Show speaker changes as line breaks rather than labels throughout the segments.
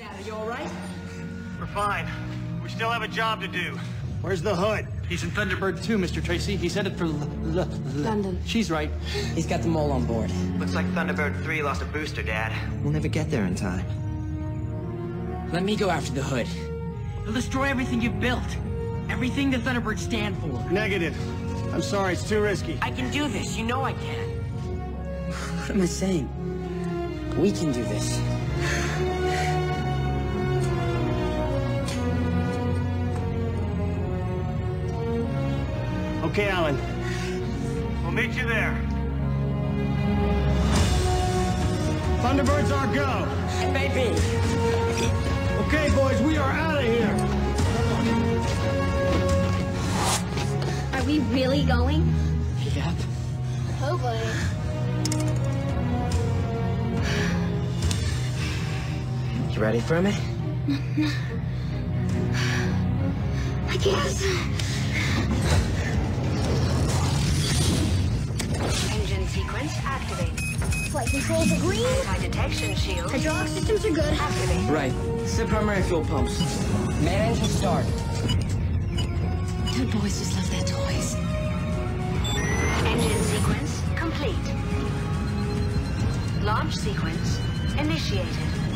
Dad, are you all right? We're fine. We still have a job to do. Where's the hood?
He's in Thunderbird 2, Mr. Tracy. He's headed for
London.
She's right.
He's got the mole on board.
Looks like Thunderbird 3 lost a booster, Dad.
We'll never get there in time.
Let me go after the hood.
He'll destroy everything you've built. Everything the Thunderbirds stand for.
Negative. I'm sorry, it's too risky.
I can do this. You know I can.
What am I saying? We can do this.
Okay, Alan. We'll meet you there. Thunderbirds are go.
Baby!
Okay, boys, we are out of here.
Are we really going?
Yep.
Oh boy.
You ready for me?
I guess.
Sequence activated.
Flight controls are green.
Anti-detection shield
Hydraulic systems are good.
activated.
Right. Set primary fuel pumps. Main engine start.
Don't boys just love their toys?
Engine sequence complete. Launch sequence initiated.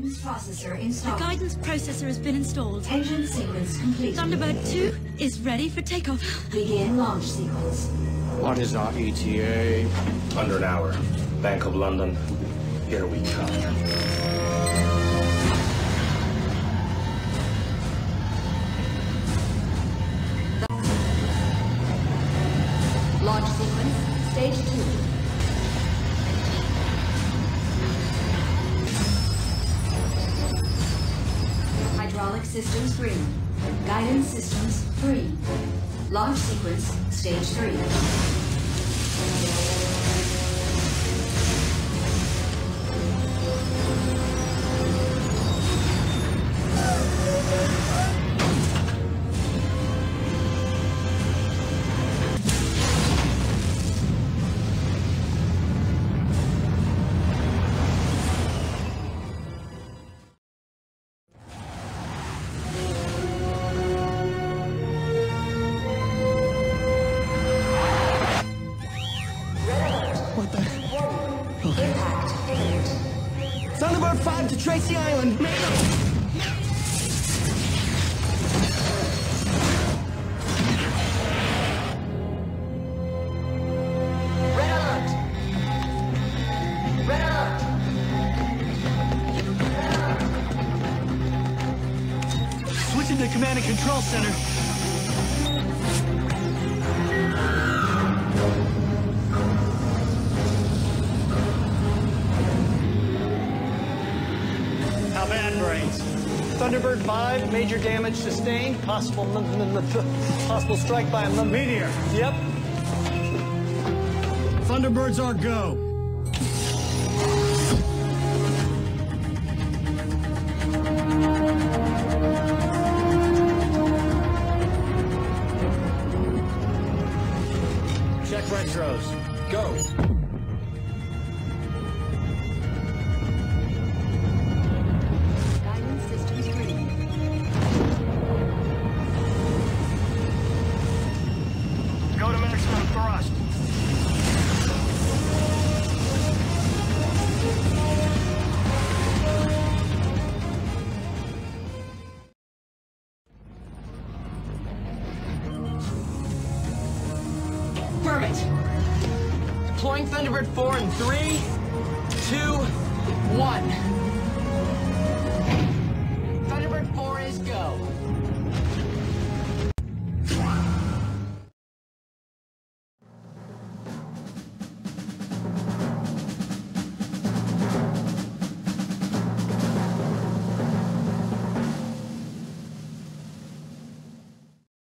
Guidance processor
The guidance processor has been installed.
Engine sequence complete.
Thunderbird 2 is ready for takeoff.
Begin launch sequence.
What is our ETA? Under an hour. Bank of London. Here we come.
Launch sequence stage two. Hydraulic systems green. Guidance systems free. Launch sequence stage three.
Thunderbird 5 to Tracy Island.
Red alert! Red alert!
Switching to command and control center.
Bad, Brains?
Thunderbird 5, major damage sustained. Possible possible strike by a
Meteor.
Yep.
Thunderbirds are go. Check retros. Go.
Deploying Thunderbird 4 in 3, 2, 1.